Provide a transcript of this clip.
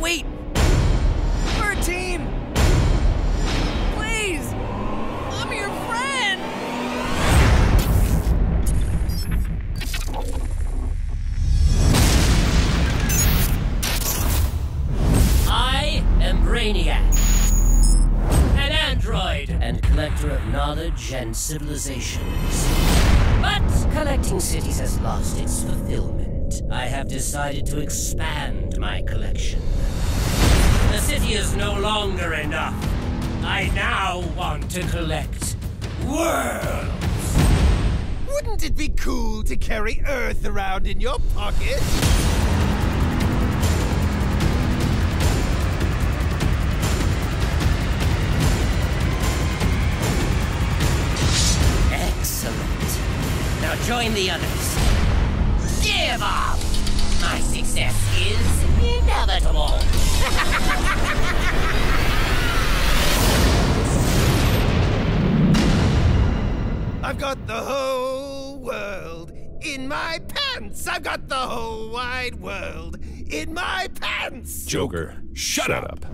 can wait. We're a team. Please, I'm your friend. I am Brainiac, an android and collector of knowledge and civilizations. But collecting cities has lost its fulfillment. I have decided to expand my collection. Is no longer enough. I now want to collect worlds. Wouldn't it be cool to carry Earth around in your pocket? Excellent. Now join the others. Give up! My success I've got the whole world in my pants. I've got the whole wide world in my pants. Joker, shut up.